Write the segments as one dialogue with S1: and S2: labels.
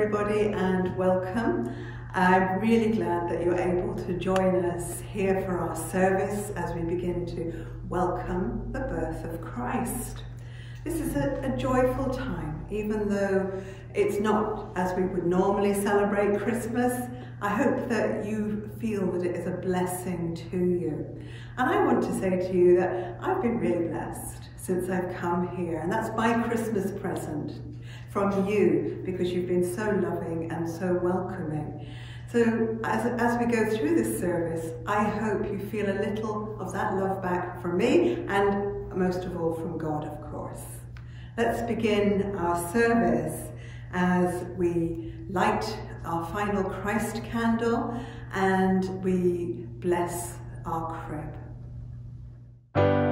S1: Everybody, and welcome. I'm really glad that you're able to join us here for our service as we begin to welcome the birth of Christ. This is a, a, joyful time, even though it's not as we would normally celebrate Christmas. I hope that you feel that it is a blessing to you. And I want to say to you that I've been really blessed since I've come here, and that's my Christmas present from you because you've been so loving and so welcoming. So as, as we go through this service, I hope you feel a little of that love back from me and most of all from God, of course. Let's begin our service as we light our final Christ candle and we bless our crib.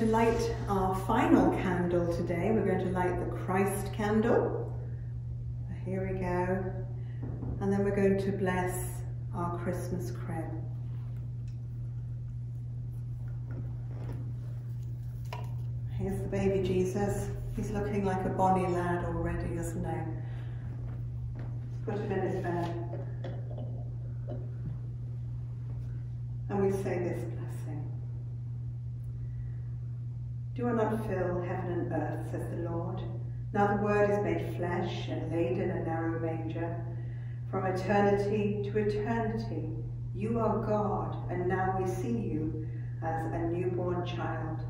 S1: To light our final candle today. We're going to light the Christ candle. Here we go. And then we're going to bless our Christmas crib. Here's the baby Jesus. He's looking like a bonny lad already, isn't he? Put him in his bed. And we say this Do I not fill heaven and earth, says the Lord? Now the word is made flesh and laid in a narrow manger. From eternity to eternity, you are God, and now we see you as a newborn child.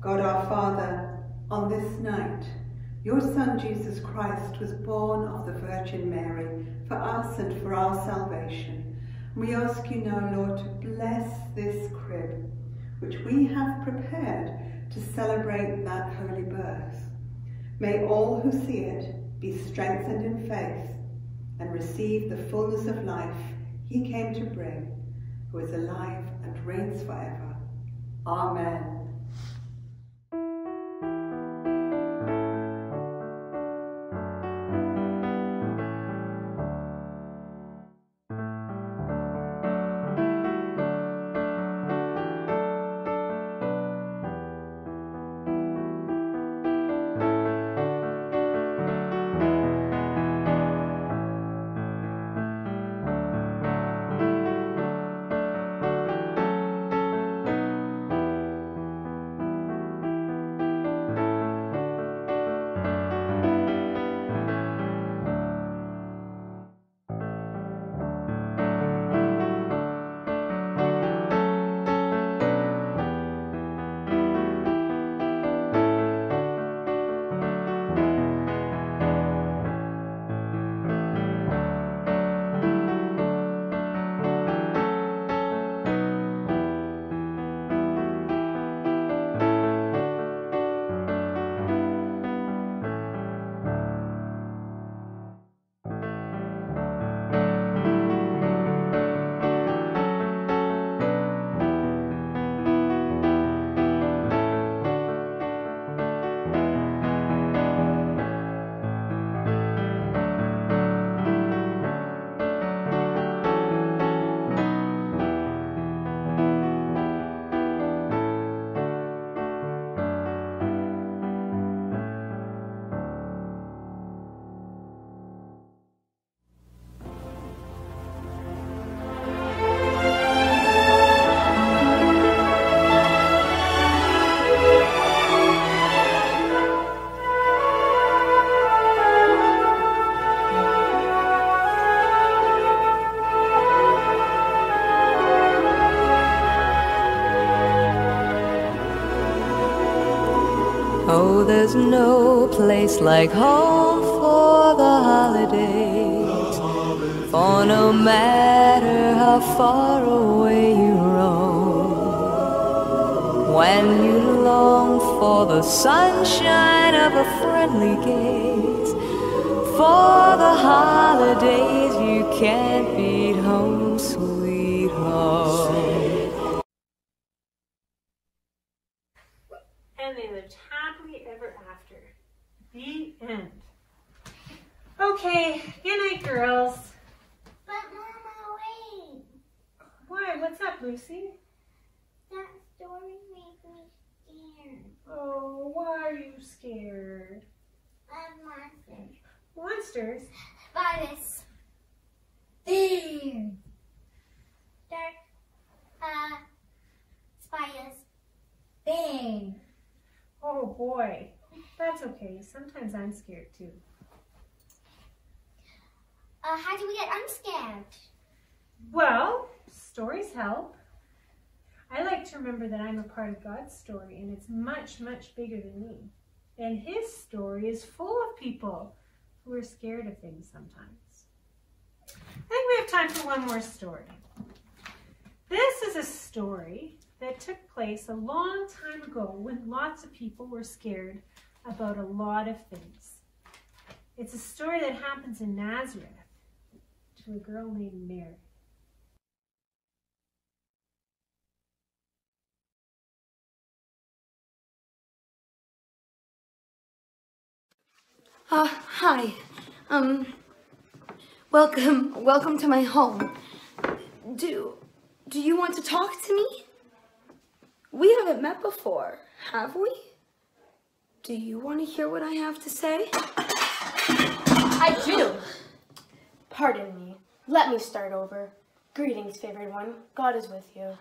S1: God our Father, on this night, your Son Jesus Christ was born of the Virgin Mary for us and for our salvation. We ask you now, Lord, to bless this crib, which we have prepared to celebrate that holy birth. May all who see it be strengthened in faith and receive the fullness of life he came to bring, who is alive and reigns forever. Amen.
S2: There's no place like home for the holidays. For no matter how far away you roam, when you long for the sunshine of a friendly gaze, for the holidays you can't beat home, sweet home.
S3: and they lived happily ever after. The end. Okay, good night, girls.
S4: But Mama, wait.
S3: Why? What's up, Lucy?
S4: That story made me scared.
S3: Oh, why are you scared?
S4: Of monsters.
S3: Monsters?
S4: Virus. There. Dark. Uh. Spiders. There.
S3: Oh boy. That's okay. Sometimes I'm scared too.
S4: Uh, how do we get unscared?
S3: Well, stories help. I like to remember that I'm a part of God's story and it's much, much bigger than me. And His story is full of people who are scared of things sometimes. I think we have time for one more story. This is a story that took place a long time ago when lots of people were scared about a lot of things. It's a story that happens in Nazareth to a girl named Mary.
S5: Uh, hi. Um, welcome, welcome to my home. Do, do you want to talk to me? We haven't met before, have we? Do you want to hear what I have to say?
S6: I do. Pardon me. Let me start over. Greetings, favored one. God is with you.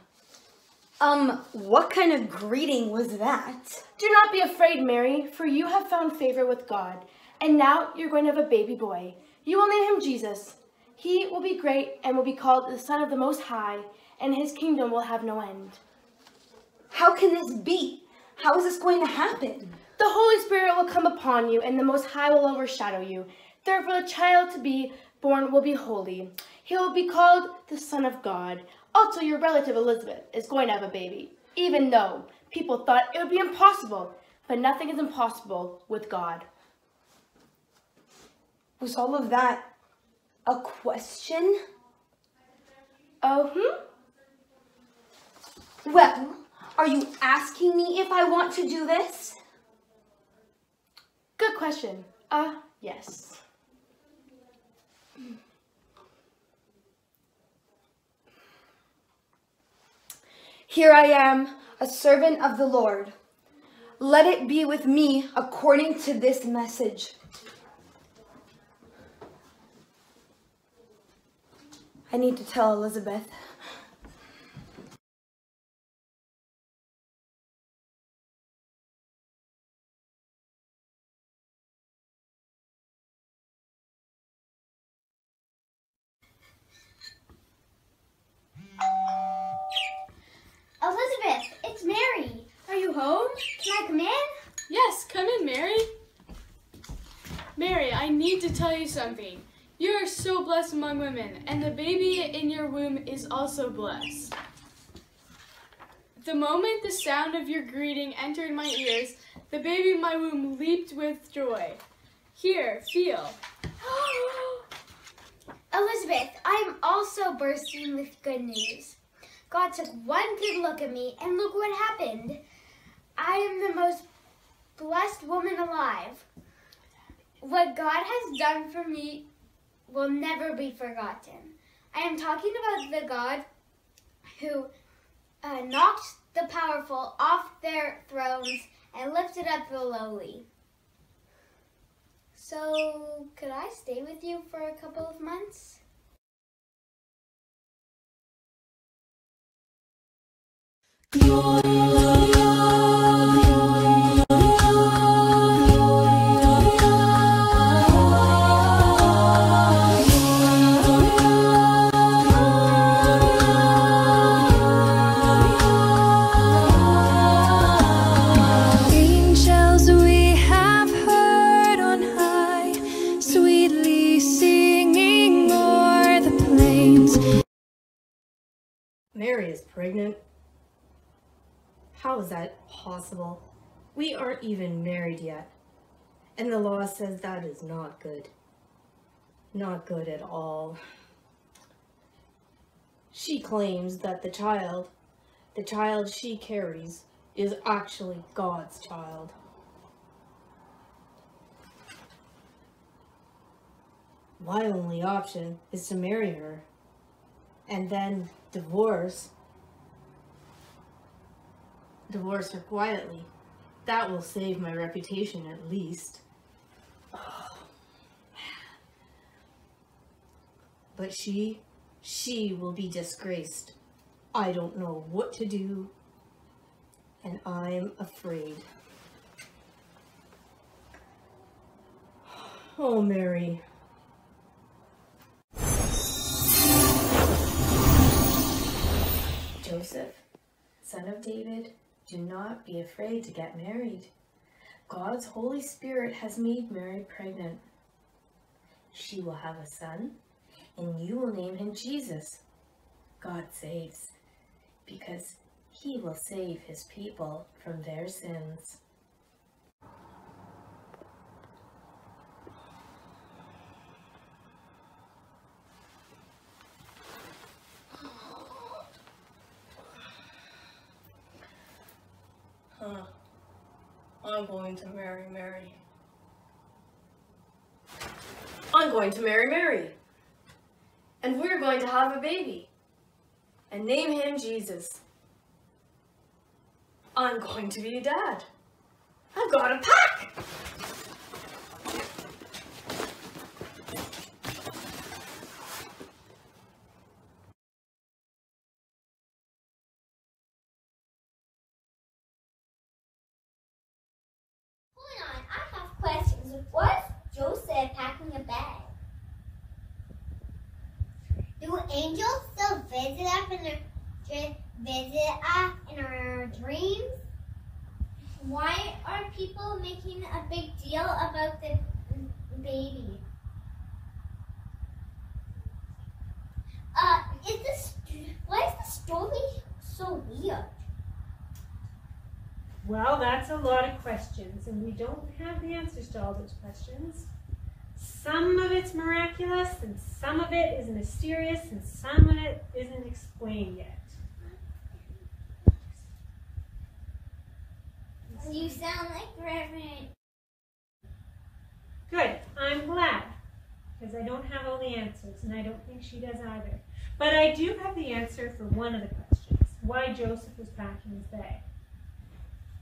S5: Um, what kind of greeting was that?
S6: Do not be afraid, Mary, for you have found favor with God. And now you're going to have a baby boy. You will name him Jesus. He will be great and will be called the Son of the Most High, and his kingdom will have no end.
S5: How can this be? How is this going to happen?
S6: The Holy Spirit will come upon you, and the Most High will overshadow you. Therefore, the child to be born will be holy. He will be called the Son of God. Also, your relative Elizabeth is going to have a baby, even though people thought it would be impossible. But nothing is impossible with God.
S5: Was all of that a question?
S6: Oh, hmm?
S5: Well, are you asking me if I want to do this?
S6: Good question. Uh, yes.
S5: Here I am, a servant of the Lord. Let it be with me according to this message. I need to tell Elizabeth.
S4: Elizabeth, it's Mary. Are you home? Can I come in?
S7: Yes, come in, Mary. Mary, I need to tell you something. Blessed among women, and the baby in your womb is also blessed. The moment the sound of your greeting entered my ears, the baby in my womb leaped with joy. Here, feel.
S4: Elizabeth, I am also bursting with good news. God took one good look at me, and look what happened. I am the most blessed woman alive. What God has done for me will never be forgotten. I am talking about the God who uh, knocked the powerful off their thrones and lifted up the lowly. So, could I stay with you for a couple of months?
S2: Green
S8: married yet. And the law says that is not good. Not good at all. She claims that the child, the child she carries, is actually God's child. My only option is to marry her and then divorce. Divorce her quietly. That will save my reputation at least. Oh, but she, she will be disgraced. I don't know what to do, and I'm afraid. Oh, Mary.
S9: Joseph, son of David, do not be afraid to get married. God's Holy Spirit has made Mary pregnant. She will have a son, and you will name him Jesus. God saves, because he will save his people from their sins.
S8: I'm going to marry Mary. I'm going to marry Mary. And we're going to have a baby. And name him Jesus. I'm going to be a dad. I've got a pack!
S10: Hold on, I have questions. Was Joseph packing a bag? Do angels still our, visit us in our dreams? Why are people making a big deal about the baby? Uh, is this why is the story so weird?
S3: Well, that's a lot of questions, and we don't have the answers to all those questions. Some of it's miraculous, and some of it is mysterious, and some of it isn't explained yet.
S10: You sound like Reverend.
S3: Good, I'm glad, because I don't have all the answers, and I don't think she does either. But I do have the answer for one of the questions why Joseph was packing his bag.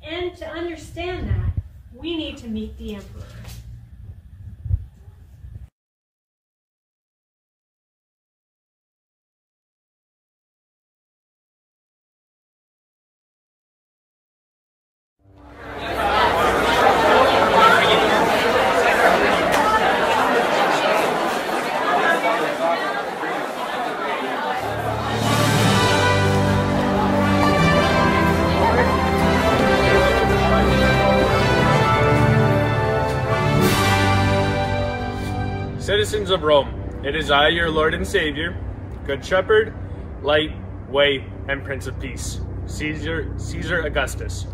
S3: And to understand that, we need to meet the emperor.
S11: It is I, your Lord and Savior, Good Shepherd, Light, Way, and Prince of Peace, Caesar, Caesar Augustus.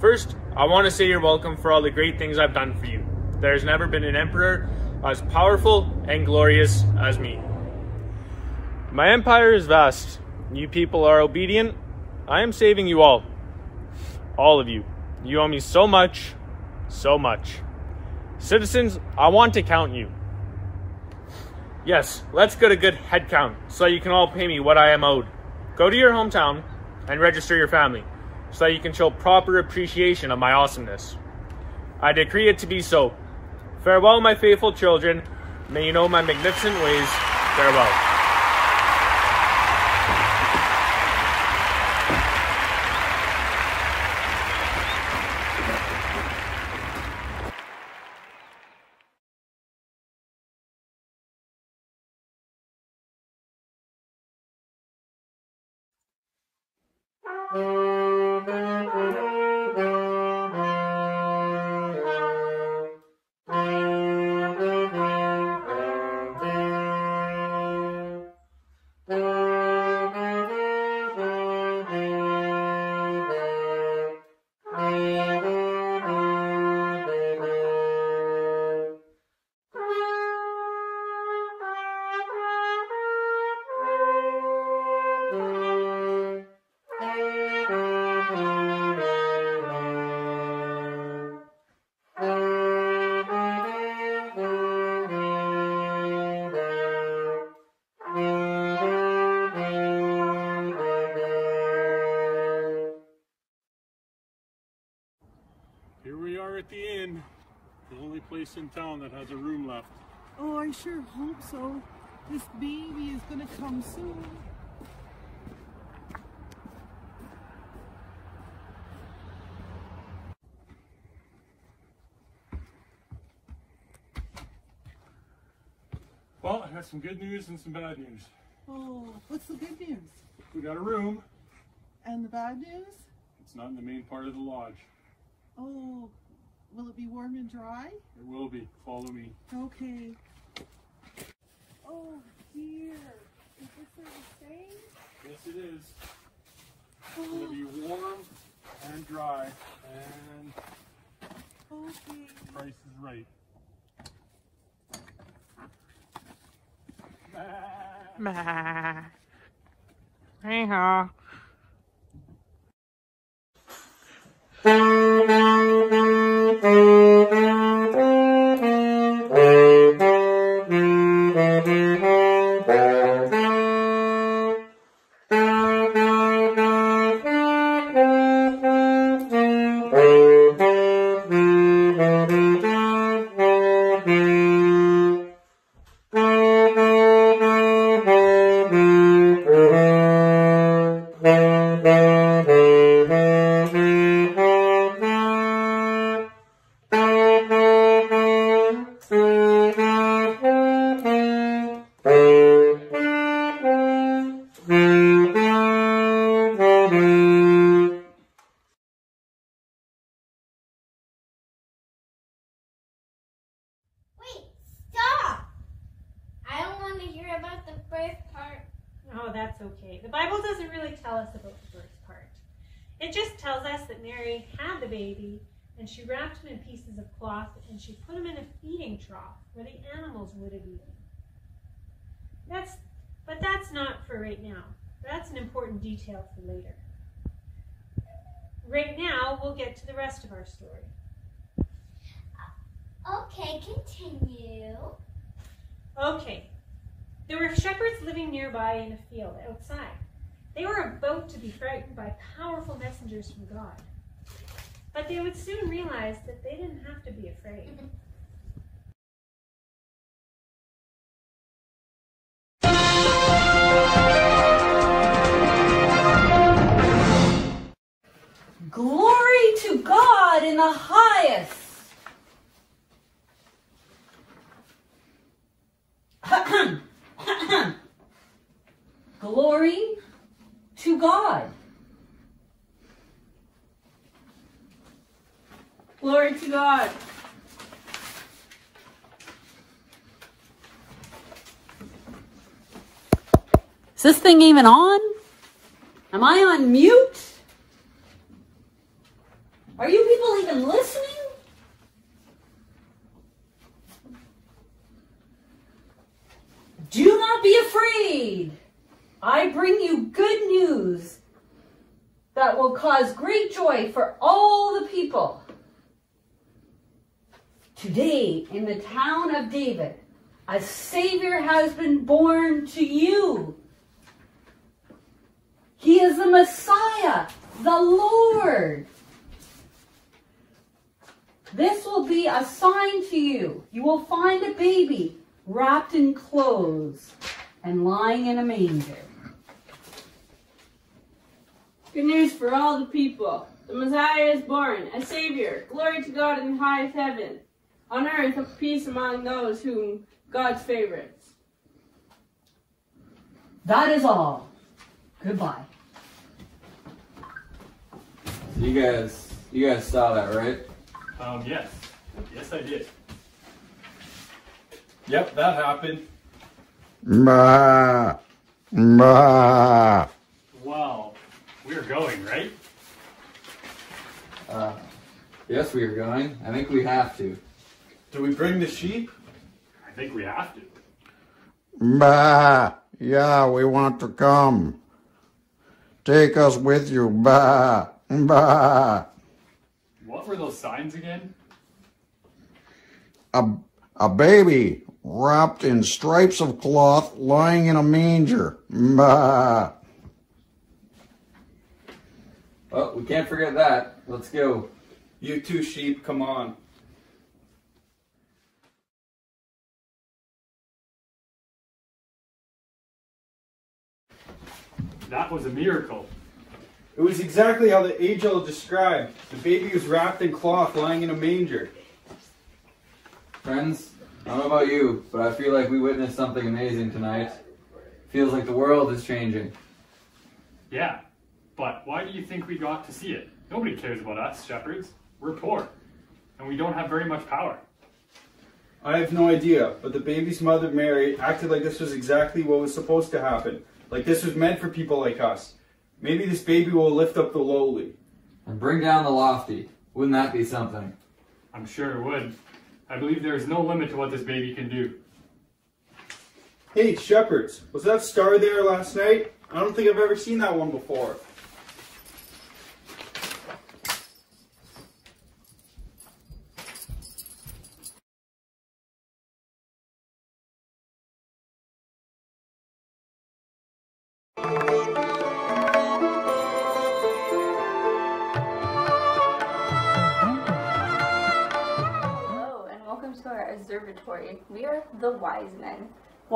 S11: First, I want to say you're welcome for all the great things I've done for you. There has never been an emperor as powerful and glorious as me. My empire is vast. You people are obedient. I am saving you all. All of you. You owe me so much, so much. Citizens, I want to count you. Yes, let's get a good head count so you can all pay me what I am owed. Go to your hometown and register your family so you can show proper appreciation of my awesomeness. I decree it to be so. Farewell, my faithful children. May you know my magnificent ways. Farewell.
S12: Town that has a room left.
S13: Oh, I sure hope so. This baby is gonna come soon.
S12: Well, I got some good news and some bad news.
S13: Oh, what's the good news?
S12: We got a room.
S13: And the bad news?
S12: It's not in the main part of the lodge.
S13: Oh, will it be warm and dry?
S12: It will be. Follow me.
S13: Okay. Oh dear. Is this where we're?
S12: Yes, it is. It's going to be warm and dry, and
S13: Okay.
S12: the price is right.
S14: Bah. Hey
S3: baby and she wrapped him in pieces of cloth and she put him in a feeding trough where the animals would have eaten. That's, but that's not for right now. That's an important detail for later. Right now, we'll get to the rest of our story.
S10: Okay, continue.
S3: Okay. There were shepherds living nearby in a field outside. They were about to be frightened by powerful messengers from God. But they would soon realize that they didn't have to be afraid. Mm-hmm.
S15: Glory to God in the highest. Glory to God.
S8: Glory to God.
S15: Is this thing even on? Am I on mute? Are you people even listening? Do not be afraid. I bring you good news that will cause great joy for all the people. Today, in the town of David, a Savior has been born to you. He is the Messiah, the Lord. This will be a sign to you. You will find a baby wrapped in clothes and lying in a manger.
S8: Good news for all the people. The Messiah is born, a Savior. Glory to God in the highest heaven. On earth, a peace among those whom God's favorites.
S15: That is all. Goodbye.
S16: You guys, you guys saw that, right?
S12: Um, yes. Yes, I did. Yep, that happened.
S17: Bah. Bah.
S12: Wow. We're going, right?
S16: Uh, yes, we are going. I think we have to.
S11: Do we bring the sheep?
S12: I think we have to.
S17: Bah. Yeah, we want to come. Take us with you. Bah. Bah.
S12: What were those signs again?
S17: A, a baby wrapped in stripes of cloth lying in a manger. Bah.
S16: Well, we can't forget that. Let's go.
S11: You two sheep, come on.
S18: That was a miracle.
S12: It was exactly how the angel described. The baby was wrapped in cloth lying in a manger.
S16: Friends, I don't know about you, but I feel like we witnessed something amazing tonight. Feels like the world is changing.
S18: Yeah, but why do you think we got to see it? Nobody cares about us, shepherds. We're poor, and we don't have very much power.
S12: I have no idea, but the baby's mother, Mary, acted like this was exactly what was supposed to happen. Like this was meant for people like us. Maybe this baby will lift up the lowly.
S16: And bring down the lofty. Wouldn't that be something?
S18: I'm sure it would. I believe there is no limit to what this baby can do.
S12: Hey, shepherds, was that star there last night? I don't think I've ever seen that one before.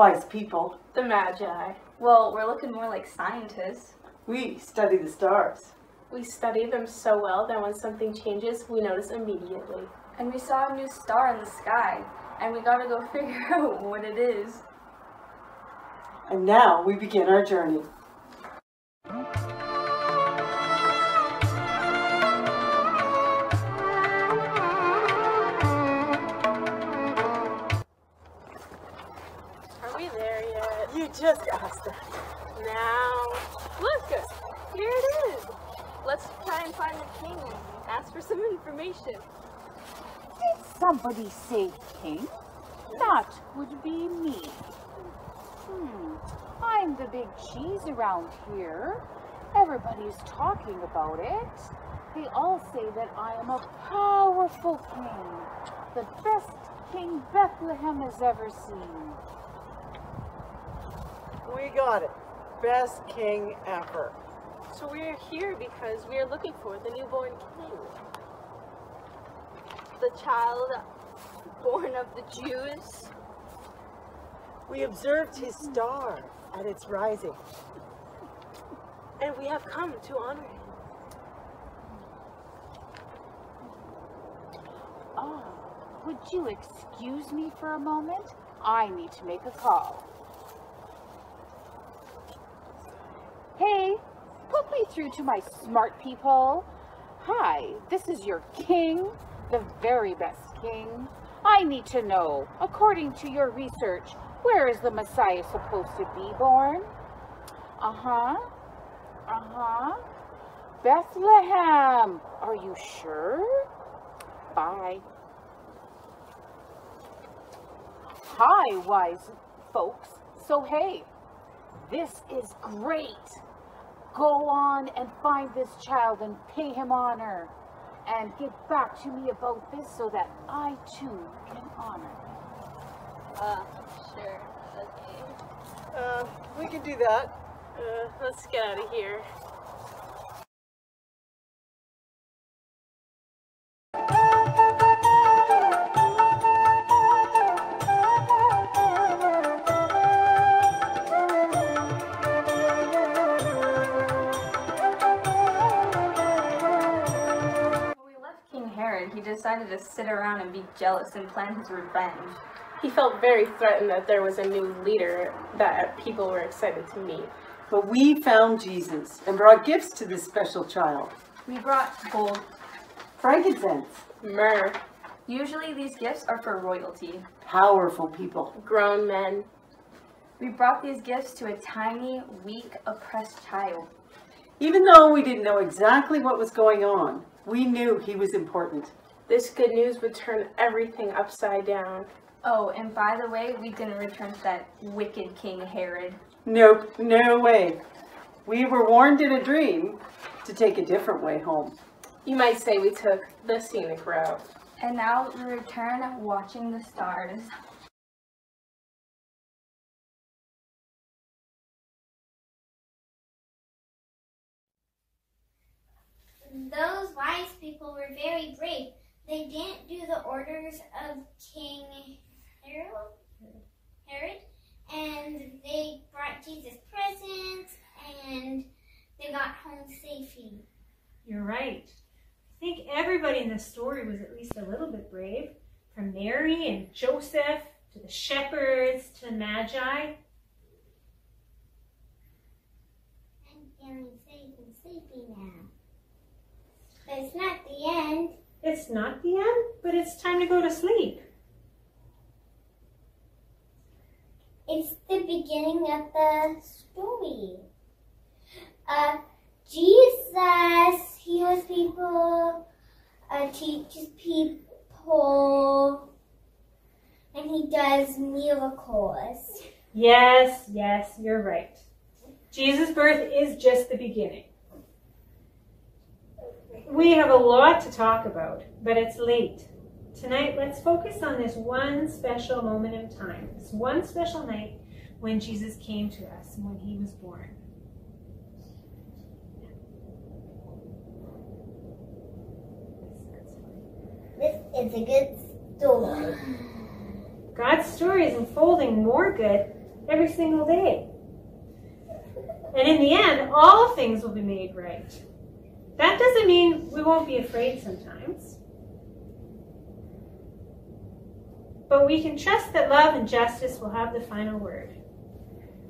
S19: Wise
S20: people.
S19: The magi. Well, we're looking more like scientists.
S20: We study the stars.
S8: We study them so well that when something changes, we notice immediately.
S19: And we saw a new star in the sky, and we gotta go figure out what it is.
S20: And now we begin our journey. Just asked that.
S8: Now, look, here it is.
S19: Let's try and find the king and ask for some information.
S21: Did somebody say king? That would be me. Hmm, I'm the big cheese around here. Everybody's talking about it. They all say that I am a powerful king. The best king Bethlehem has ever seen.
S20: We got it. Best king ever.
S8: So we're here because we are looking for the newborn king.
S19: The child born of the Jews.
S20: We observed his star at its rising.
S8: And we have come to honor him.
S21: Oh, would you excuse me for a moment? I need to make a call. Hey, put me through to my smart people. Hi, this is your king, the very best king. I need to know, according to your research, where is the Messiah supposed to be born? Uh-huh. Uh-huh. Bethlehem. Are you sure? Bye. Hi, wise folks. So, hey, this is great. Go on and find this child and pay him honor. And get back to me about this so that I too can honor him.
S19: Uh, sure. Okay.
S20: Uh, we can do that.
S8: Uh, let's get out of here.
S19: Decided to sit around and be jealous and plan his revenge.
S8: He felt very threatened that there was a new leader that people were excited to meet.
S20: But we found Jesus and brought gifts to this special child.
S19: We brought gold,
S20: Frankincense.
S8: Myrrh.
S19: Usually these gifts are for royalty.
S20: Powerful people.
S8: Grown men.
S19: We brought these gifts to a tiny, weak, oppressed child.
S20: Even though we didn't know exactly what was going on, we knew he was important.
S8: This good news would turn everything upside down.
S19: Oh, and by the way, we didn't return to that wicked King Herod.
S20: Nope, no way. We were warned in a dream to take a different way home.
S8: You might say we took the scenic route.
S19: And now we return watching the stars.
S10: Those wise people were very brave. They didn't do the orders of King Herod, Herod, and they brought Jesus presents and they got home safely.
S3: You're right. I think everybody in the story was at least a little bit brave, from Mary and Joseph to the shepherds to the Magi.
S10: I'm feeling safe and sleepy now. But it's not the end.
S3: It's not the end, but it's time to go to sleep.
S10: It's the beginning of the story. Uh, Jesus heals people, uh, teaches people, and he does miracles.
S3: Yes, yes, you're right. Jesus' birth is just the beginning. We have a lot to talk about, but it's late. Tonight, let's focus on this one special moment in time, this one special night when Jesus came to us, when he was born.
S10: This is a good story.
S3: God's story is unfolding more good every single day. And in the end, all things will be made right. That doesn't mean we won't be afraid sometimes. But we can trust that love and justice will have the final word.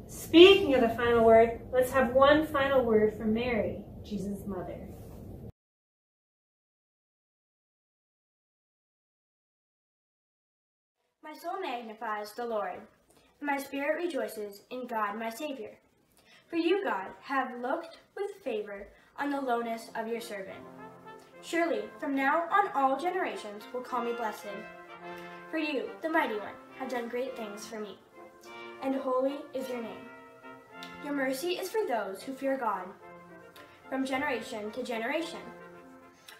S3: Speaking of the final word, let's have one final word from Mary, Jesus' mother.
S8: My soul magnifies the Lord, and my spirit rejoices in God my Savior. For you, God, have looked with favor on the lowness of your servant. Surely, from now on all generations will call me blessed. For you, the Mighty One, have done great things for me, and holy is your name. Your mercy is for those who fear God, from generation to generation.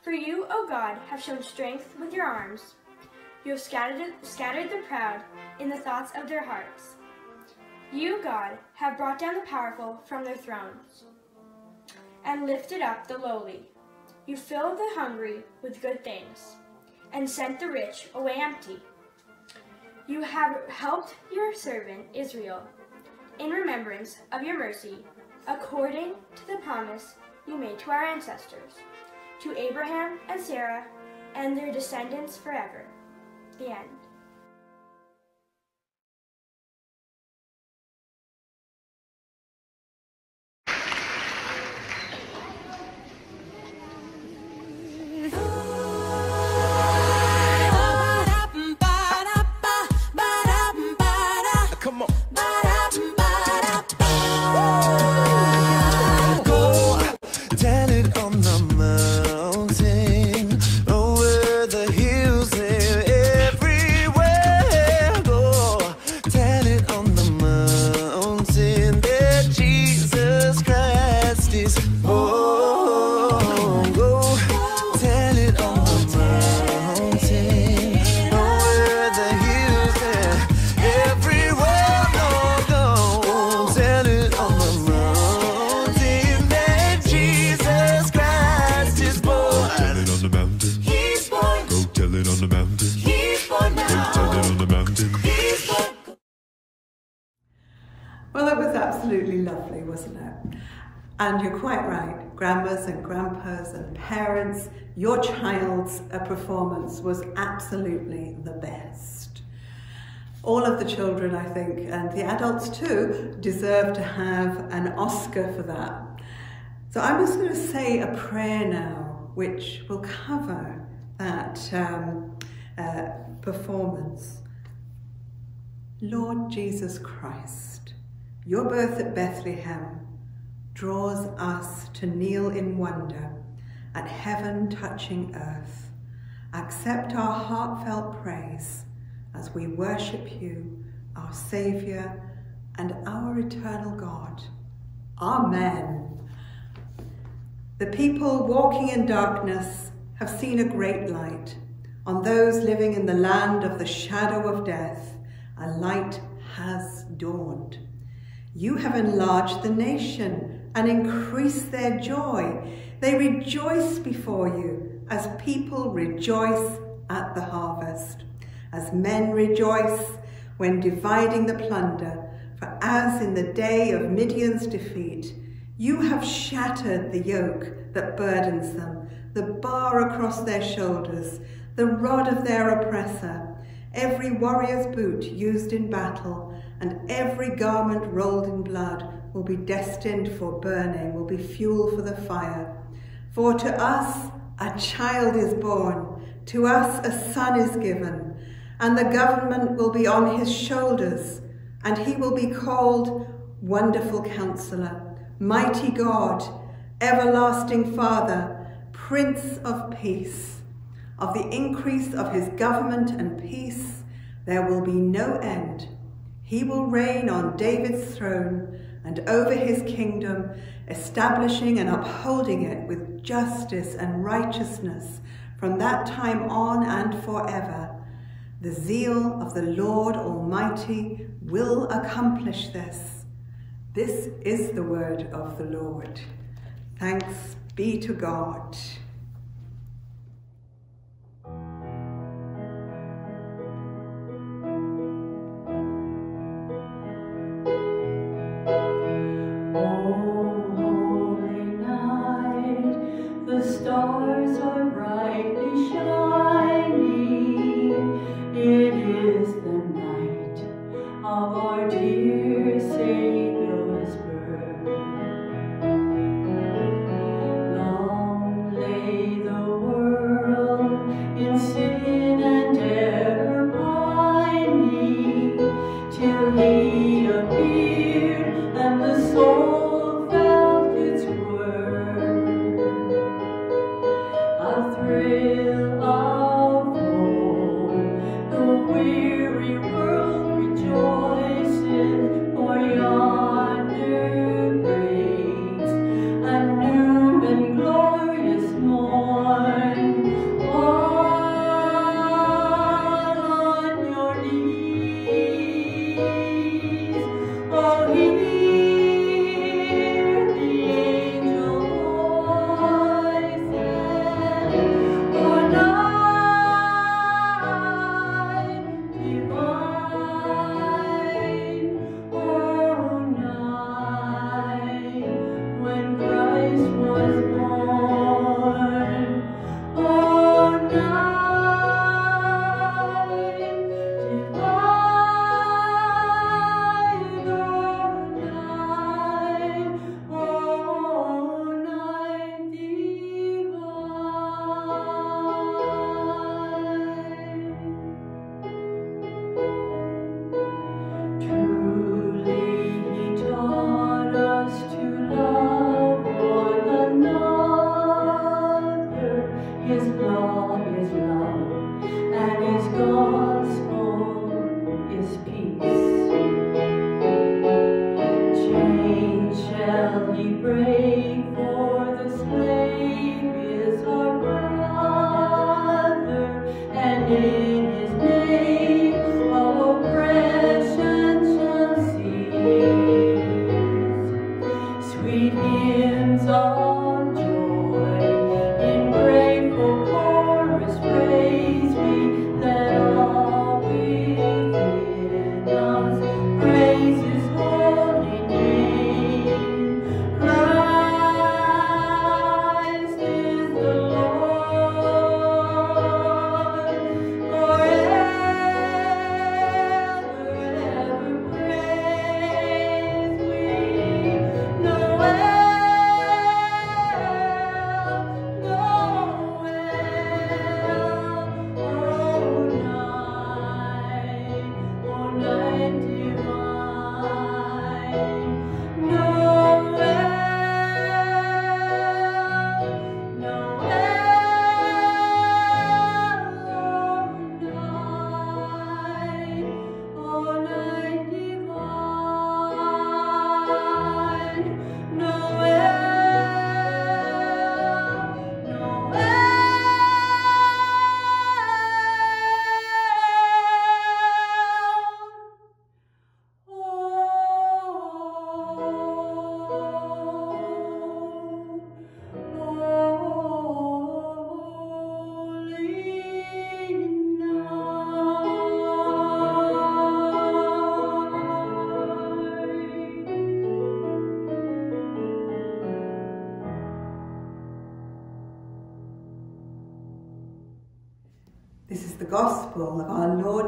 S8: For you, O God, have shown strength with your arms. You have scattered, scattered the proud in the thoughts of their hearts. You, God, have brought down the powerful from their thrones and lifted up the lowly. You filled the hungry with good things and sent the rich away empty. You have helped your servant Israel in remembrance of your mercy, according to the promise you made to our ancestors, to Abraham and Sarah and their descendants forever. The end.
S1: Uh, performance was absolutely the best. All of the children, I think, and the adults too, deserve to have an Oscar for that. So I'm just going to say a prayer now, which will cover that um, uh, performance. Lord Jesus Christ, your birth at Bethlehem draws us to kneel in wonder at heaven touching earth. Accept our heartfelt praise as we worship you, our Saviour and our eternal God. Amen. The people walking in darkness have seen a great light. On those living in the land of the shadow of death, a light has dawned. You have enlarged the nation and increased their joy. They rejoice before you as people rejoice at the harvest, as men rejoice when dividing the plunder. For as in the day of Midian's defeat, You have shattered the yoke that burdens them, the bar across their shoulders, the rod of their oppressor, every warrior's boot used in battle, and every garment rolled in blood will be destined for burning, will be fuel for the fire. For to us a child is born, to us a son is given, and the government will be on his shoulders, and he will be called Wonderful Counselor, Mighty God, Everlasting Father, Prince of Peace. Of the increase of his government and peace there will be no end. He will reign on David's throne and over his kingdom, establishing and upholding it with justice and righteousness from that time on and forever. The zeal of the Lord Almighty will accomplish this. This is the word of the Lord. Thanks be to God.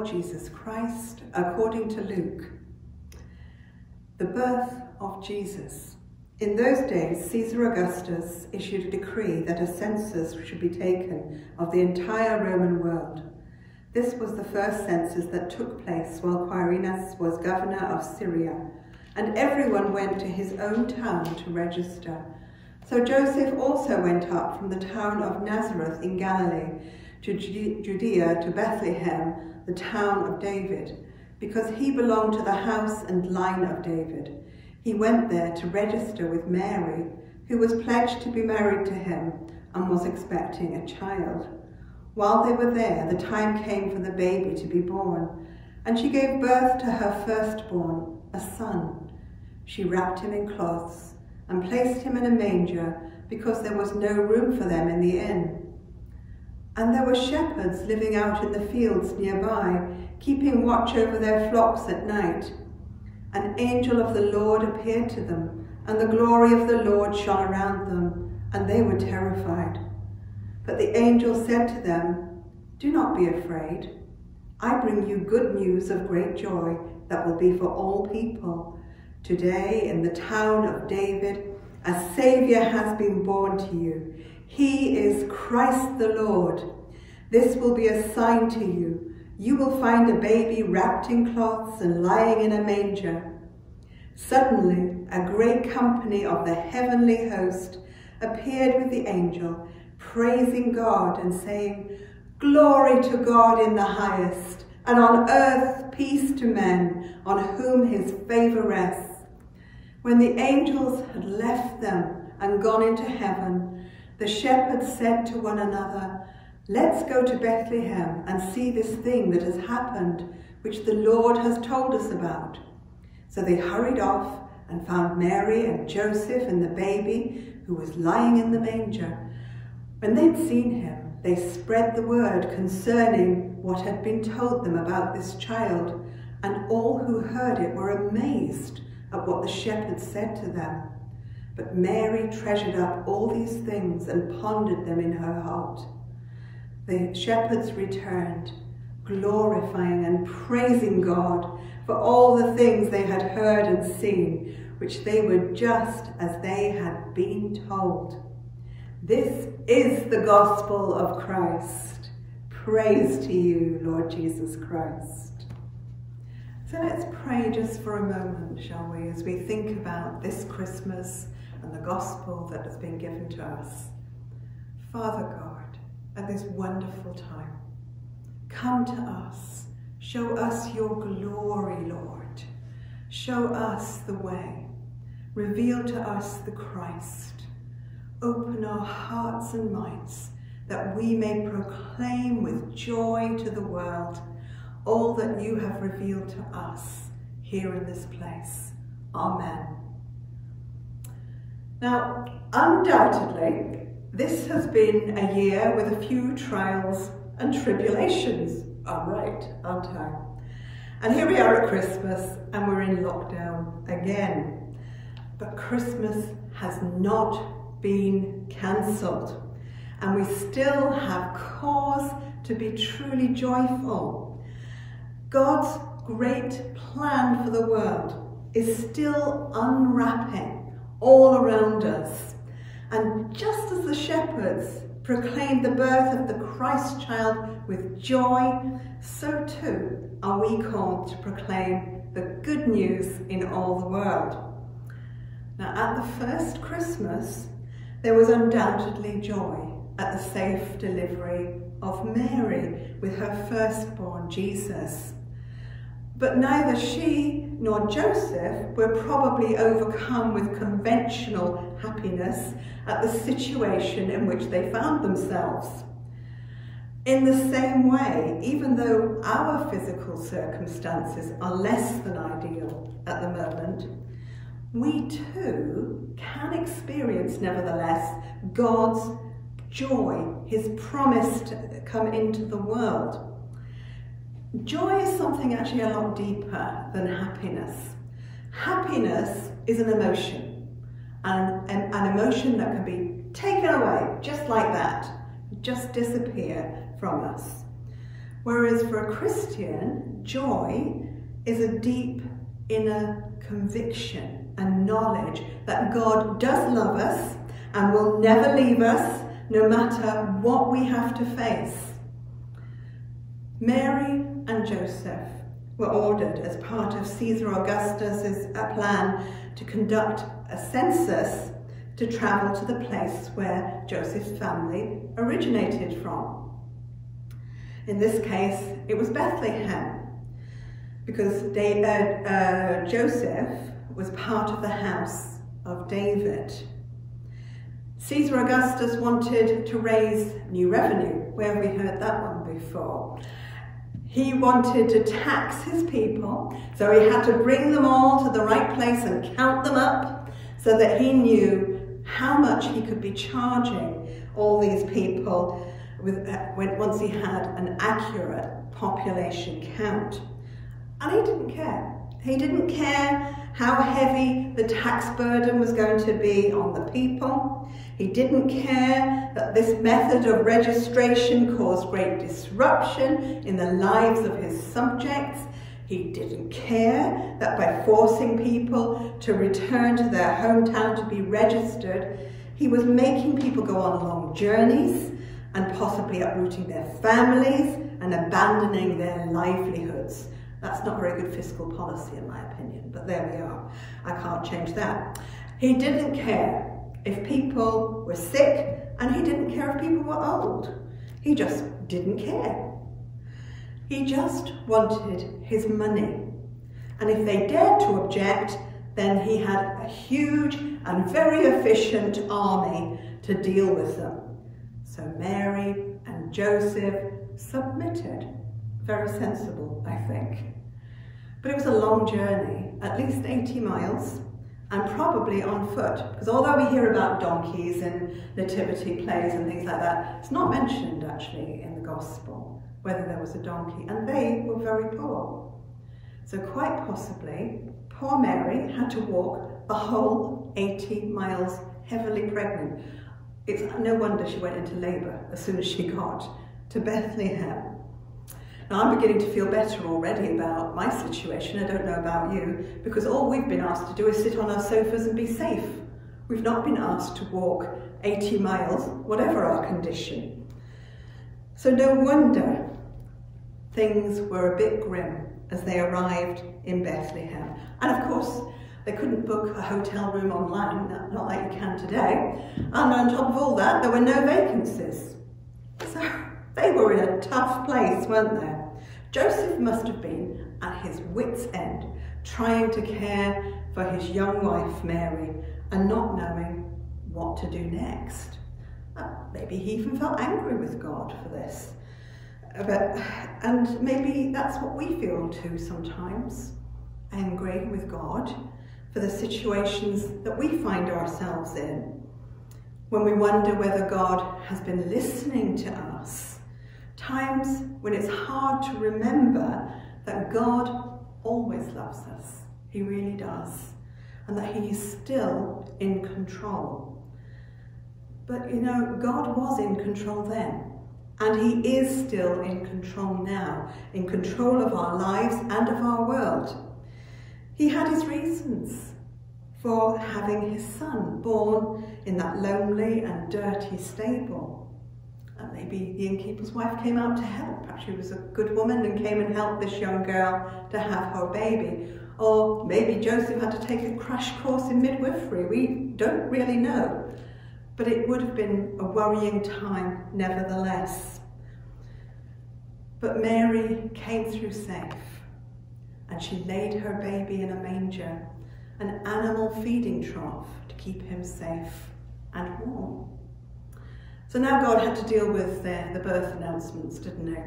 S1: Jesus Christ according to Luke. The birth of Jesus. In those days, Caesar Augustus issued a decree that a census should be taken of the entire Roman world. This was the first census that took place while Quirinius was governor of Syria, and everyone went to his own town to register. So Joseph also went up from the town of Nazareth in Galilee to Judea to Bethlehem, the town of David, because he belonged to the house and line of David. He went there to register with Mary, who was pledged to be married to him and was expecting a child. While they were there, the time came for the baby to be born, and she gave birth to her firstborn, a son. She wrapped him in cloths and placed him in a manger because there was no room for them in the inn. And there were shepherds living out in the fields nearby, keeping watch over their flocks at night. An angel of the Lord appeared to them, and the glory of the Lord shone around them, and they were terrified. But the angel said to them, Do not be afraid. I bring you good news of great joy that will be for all people. Today, in the town of David, a Saviour has been born to you. He is Christ the Lord. This will be a sign to you. You will find a baby wrapped in cloths and lying in a manger. Suddenly, a great company of the heavenly host appeared with the angel, praising God and saying, Glory to God in the highest, and on earth peace to men on whom his favour rests. When the angels had left them and gone into heaven, the shepherds said to one another, Let's go to Bethlehem and see this thing that has happened, which the Lord has told us about. So they hurried off and found Mary and Joseph and the baby who was lying in the manger. When they'd seen him, they spread the word concerning what had been told them about this child, and all who heard it were amazed at what the shepherds said to them. But Mary treasured up all these things and pondered them in her heart. The shepherds returned, glorifying and praising God for all the things they had heard and seen, which they were just as they had been told. This is the gospel of Christ. Praise to you, Lord Jesus Christ. So let's pray just for a moment, shall we, as we think about this Christmas and the gospel that has been given to us. Father God, at this wonderful time, come to us. Show us your glory, Lord. Show us the way. Reveal to us the Christ. Open our hearts and minds that we may proclaim with joy to the world all that you have revealed to us here in this place. Amen. Now, undoubtedly, this has been a year with a few trials and tribulations. I'm right, aren't I? And here we are at Christmas and we're in lockdown again. But Christmas has not been cancelled and we still have cause to be truly joyful. God's great plan for the world is still unwrapping all around us. And just as the shepherds proclaimed the birth of the Christ child with joy, so too are we called to proclaim the good news in all the world. Now, at the first Christmas, there was undoubtedly joy at the safe delivery of Mary with her firstborn, Jesus. But neither she nor Joseph were probably overcome with conventional happiness at the situation in which they found themselves. In the same way, even though our physical circumstances are less than ideal at the moment, we too can experience, nevertheless, God's joy, his promise to come into the world. Joy is something actually a lot deeper than happiness. Happiness is an emotion, and an, an emotion that can be taken away just like that, just disappear from us. Whereas for a Christian, joy is a deep inner conviction and knowledge that God does love us and will never leave us no matter what we have to face. Mary and Joseph were ordered as part of Caesar Augustus's uh, plan to conduct a census to travel to the place where Joseph's family originated from. In this case, it was Bethlehem, because David, uh, Joseph was part of the house of David. Caesar Augustus wanted to raise new revenue. Where have we heard that one before? He wanted to tax his people, so he had to bring them all to the right place and count them up so that he knew how much he could be charging all these people with, uh, once he had an accurate population count. And he didn't care. He didn't care how heavy the tax burden was going to be on the people. He didn't care that this method of registration caused great disruption in the lives of his subjects. He didn't care that by forcing people to return to their hometown to be registered, he was making people go on long journeys and possibly uprooting their families and abandoning their livelihoods. That's not very good fiscal policy in my opinion, but there we are. I can't change that. He didn't care if people were sick and he didn't care if people were old. He just didn't care. He just wanted his money. And if they dared to object, then he had a huge and very efficient army to deal with them. So Mary and Joseph submitted. Very sensible, I think. But it was a long journey, at least 80 miles, and probably on foot. Because although we hear about donkeys in nativity plays and things like that, it's not mentioned actually in the gospel whether there was a donkey. And they were very poor. So quite possibly, poor Mary had to walk the whole 80 miles heavily pregnant. It's no wonder she went into labour as soon as she got to Bethlehem. Now I'm beginning to feel better already about my situation, I don't know about you, because all we've been asked to do is sit on our sofas and be safe. We've not been asked to walk 80 miles, whatever our condition. So no wonder things were a bit grim as they arrived in Bethlehem. And of course, they couldn't book a hotel room online, not like you can today. And on top of all that, there were no vacancies. So they were in a tough place, weren't they? Joseph must have been at his wits' end, trying to care for his young wife, Mary, and not knowing what to do next. Uh, maybe he even felt angry with God for this. Uh, but, and maybe that's what we feel too sometimes, angry with God for the situations that we find ourselves in. When we wonder whether God has been listening to us times when it's hard to remember that God always loves us. He really does. And that He is still in control. But you know, God was in control then. And He is still in control now, in control of our lives and of our world. He had His reasons for having His son born in that lonely and dirty stable. And maybe the innkeeper's wife came out to help. Perhaps she was a good woman and came and helped this young girl to have her baby. Or maybe Joseph had to take a crash course in midwifery. We don't really know. But it would have been a worrying time nevertheless. But Mary came through safe and she laid her baby in a manger, an animal feeding trough to keep him safe and warm. So now God had to deal with the, the birth announcements, didn't he?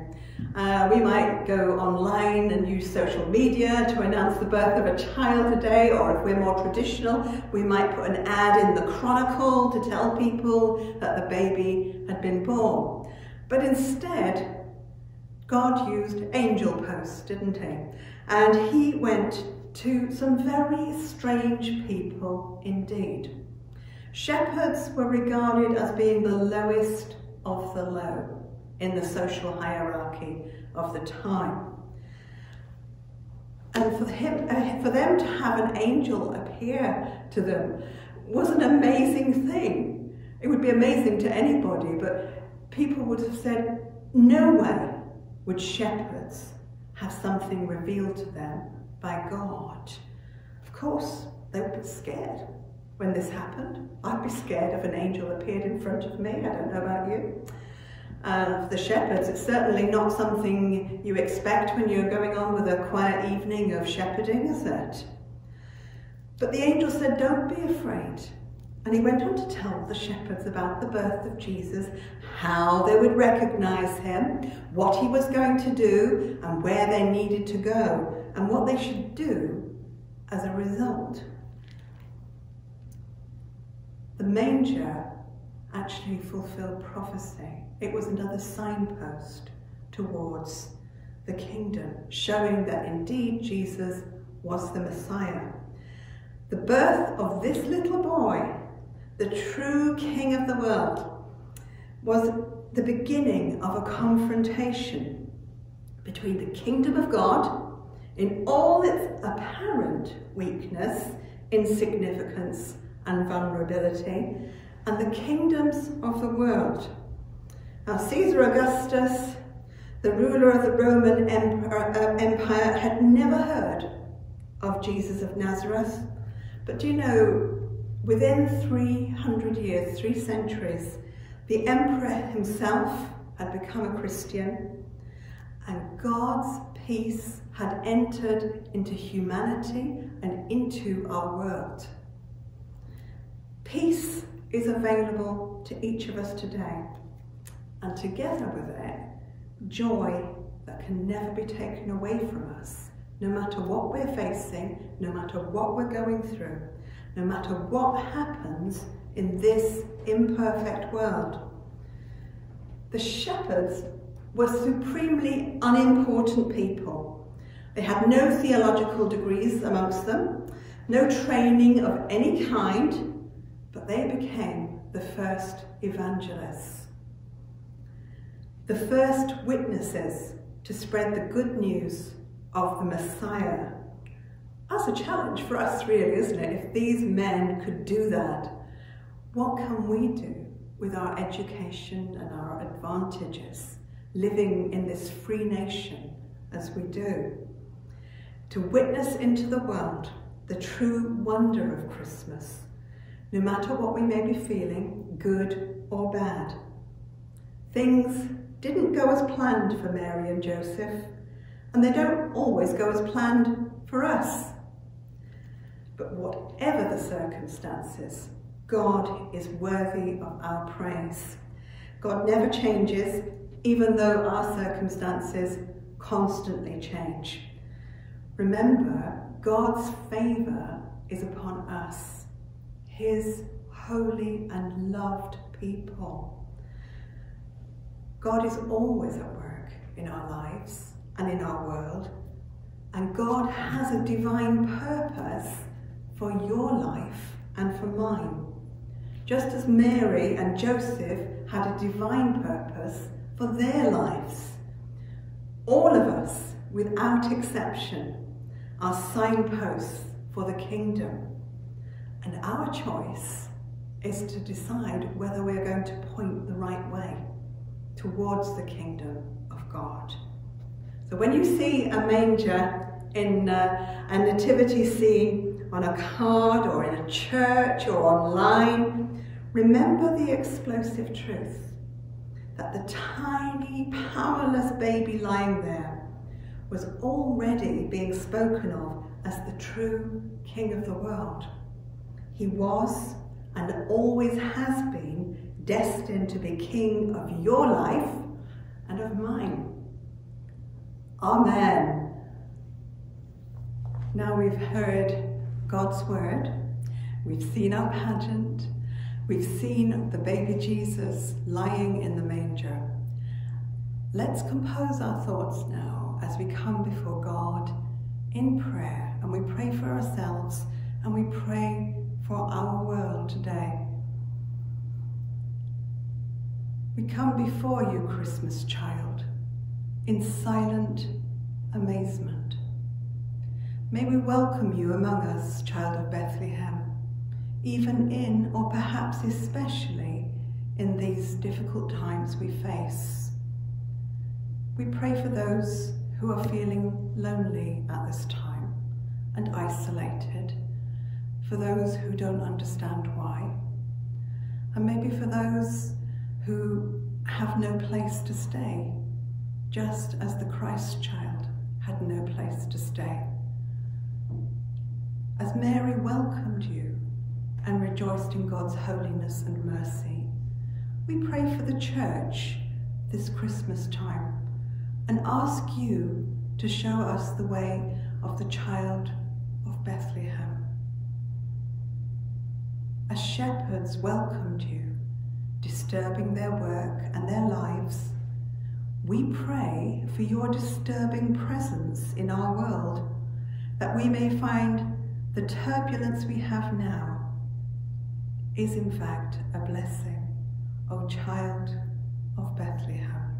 S1: Uh, we might go online and use social media to announce the birth of a child today, or if we're more traditional, we might put an ad in the Chronicle to tell people that the baby had been born. But instead, God used angel posts, didn't he? And he went to some very strange people indeed. Shepherds were regarded as being the lowest of the low. in the social hierarchy of the time. And for, him, uh, for them to have an angel appear to them was an amazing thing. It would be amazing to anybody, but people would have said, no way would shepherds have something revealed to them by God. Of course, they would be scared when this happened. I'd be scared if an angel appeared in front of me. I don't know about you. Uh, for the shepherds, it's certainly not something you expect when you're going on with a quiet evening of shepherding, is it? But the angel said, Don't be afraid. And he went on to tell the shepherds about the birth of Jesus, how they would recognize him, what he was going to do, and where they needed to go, and what they should do as a result. The manger actually fulfilled prophecy. It was another signpost towards the kingdom, showing that indeed Jesus was the Messiah. The birth of this little boy, the true king of the world, was the beginning of a confrontation between the kingdom of God in all its apparent weakness, insignificance, and vulnerability, and the kingdoms of the world. Now, Caesar Augustus, the ruler of the Roman uh, Empire, had never heard of Jesus of Nazareth. But do you know, within 300 years, three centuries, the emperor himself had become a Christian, and God's peace had entered into humanity and into our world. Peace is available to each of us today, and together with it, joy that can never be taken away from us, no matter what we're facing, no matter what we're going through, no matter what happens in this imperfect world. The shepherds were supremely unimportant people. They had no theological degrees amongst them, no training of any kind, but they became the first evangelists. The first witnesses to spread the good news of the Messiah. That's a challenge for us really, isn't it? If these men could do that, what can we do with our education and our advantages, living in this free nation as we do? To witness into the world the true wonder of Christmas, no matter what we may be feeling, good or bad. Things didn't go as planned for Mary and Joseph, and they don't always go as planned for us. But whatever the circumstances, God is worthy of our praise. God never changes, even though our circumstances constantly change. Remember, God's favour is upon us, His holy and loved people. God is always at work in our lives and in our world, and God has a divine purpose for your life and for mine. Just as Mary and Joseph had a divine purpose for their lives. All of us, without exception, are signposts for the kingdom. And our choice is to decide whether we're going to point the right way towards the kingdom of God. So when you see a manger in uh, a nativity scene on a card or in a church or online, remember the explosive truth that the tiny, powerless baby lying there was already being spoken of as the true King of the world. He was and always has been destined to be King of your life and of mine. Amen. Now we've heard God's word, we've seen our pageant, we've seen the baby Jesus lying in the manger. Let's compose our thoughts now as we come before God in prayer and we pray for ourselves and we pray for our world today. We come before you, Christmas child, in silent amazement. May we welcome you among us, child of Bethlehem, even in, or perhaps especially, in these difficult times we face. We pray for those who are feeling lonely at this time and isolated, for those who don't understand why, and maybe for those who have no place to stay, just as the Christ child had no place to stay. As Mary welcomed you and rejoiced in God's holiness and mercy, we pray for the church this Christmas time and ask you to show us the way of the child of Bethlehem. As shepherds welcomed you, disturbing their work and their lives, we pray for your disturbing presence in our world, that we may find the turbulence we have now is in fact a blessing, O child of Bethlehem.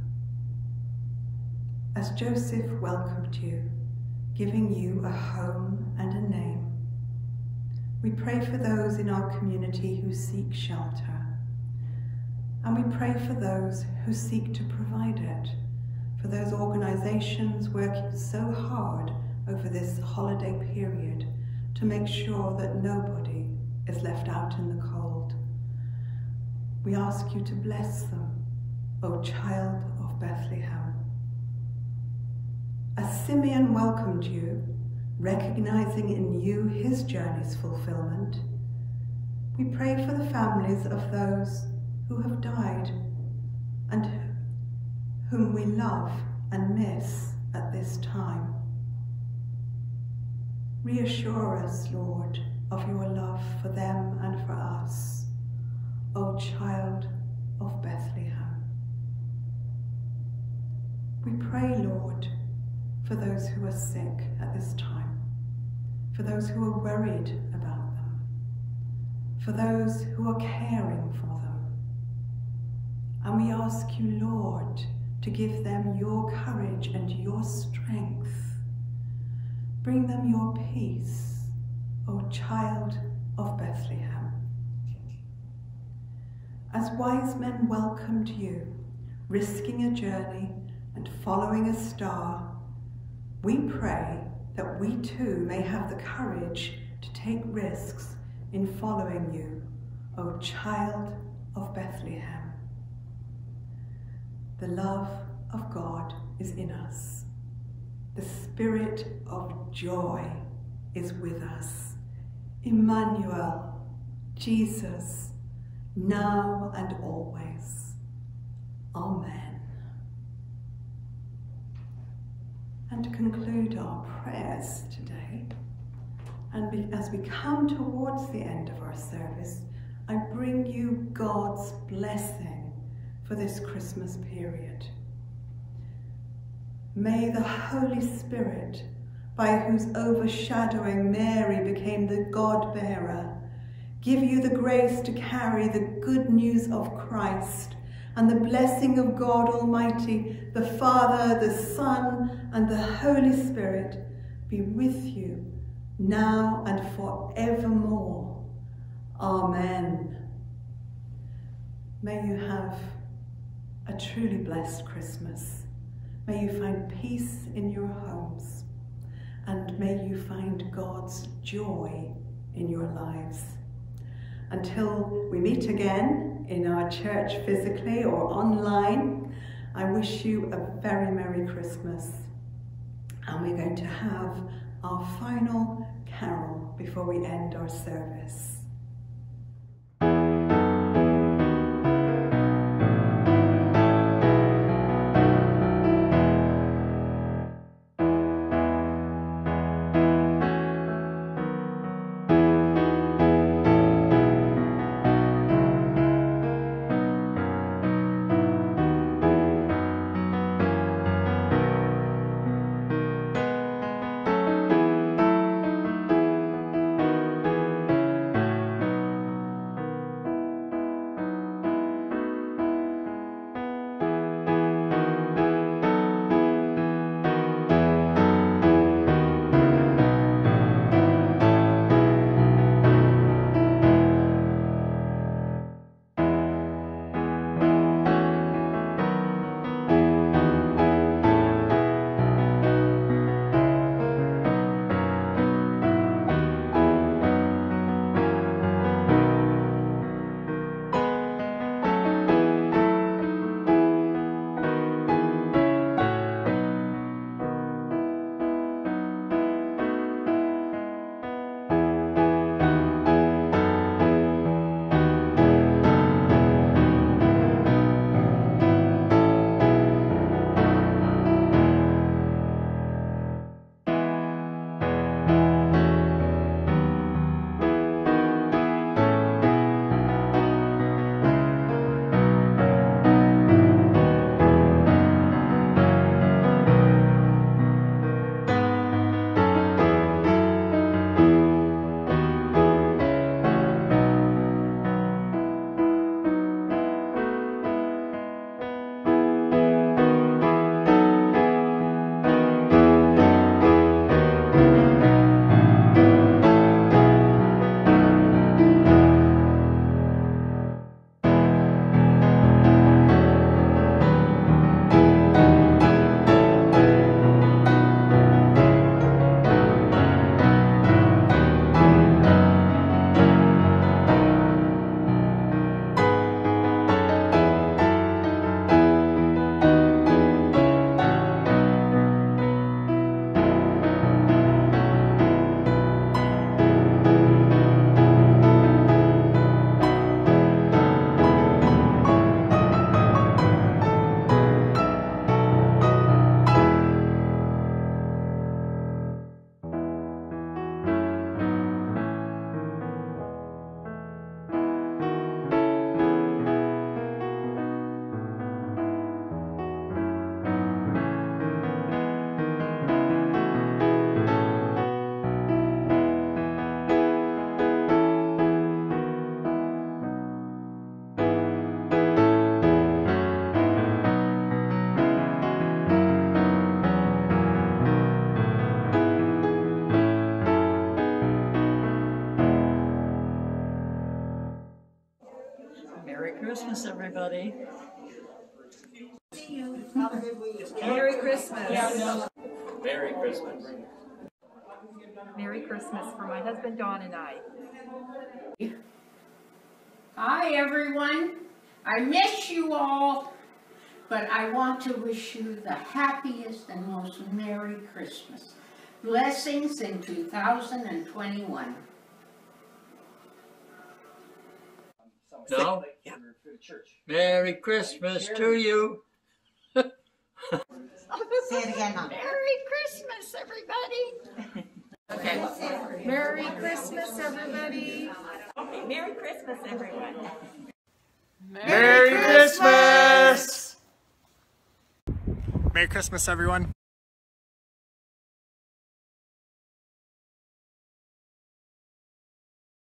S1: As Joseph welcomed you, giving you a home and a name, we pray for those in our community who seek shelter. And we pray for those who seek to provide it, for those organisations working so hard over this holiday period to make sure that nobody is left out in the cold. We ask you to bless them, O child of Bethlehem. As Simeon welcomed you, recognizing in you his journey's fulfillment, we pray for the families of those who have died and whom we love and miss at this time. Reassure us, Lord, of your love for them and for us, O child of Bethlehem. We pray, Lord, for those who are sick at this time, for those who are worried about them, for those who are caring for them. And we ask you, Lord, to give them your courage and your strength. Bring them your peace, O child of Bethlehem. As wise men welcomed you, risking a journey and following a star, we pray that we too may have the courage to take risks in following you, O child of Bethlehem. The love of God is in us. The spirit of joy is with us. Emmanuel, Jesus, now and always. Amen. And to conclude our prayers today, and as we come towards the end of our service, I bring you God's blessing for this Christmas period. May the Holy Spirit, by whose overshadowing Mary became the God bearer, give you the grace to carry the good news of Christ and the blessing of God Almighty, the Father, the Son, and the Holy Spirit be with you now and forevermore. Amen. May you have a truly blessed Christmas. May you find peace in your homes and may you find God's joy in your lives. Until we meet again in our church physically or online, I wish you a very Merry Christmas. And we're going to have our final carol before we end our service.
S22: Merry Christmas.
S23: Merry Christmas.
S22: Merry Christmas for my husband Don and I.
S24: Hi, everyone. I miss you all, but I want to wish you the happiest and most Merry Christmas. Blessings in 2021.
S25: No? Yeah. Merry Christmas to you.
S22: Say it again, Mom.
S24: Merry Christmas, everybody.
S22: Okay. Merry Christmas, everybody. Okay, Merry Christmas, everyone.
S26: Merry Christmas! Merry Christmas, everyone.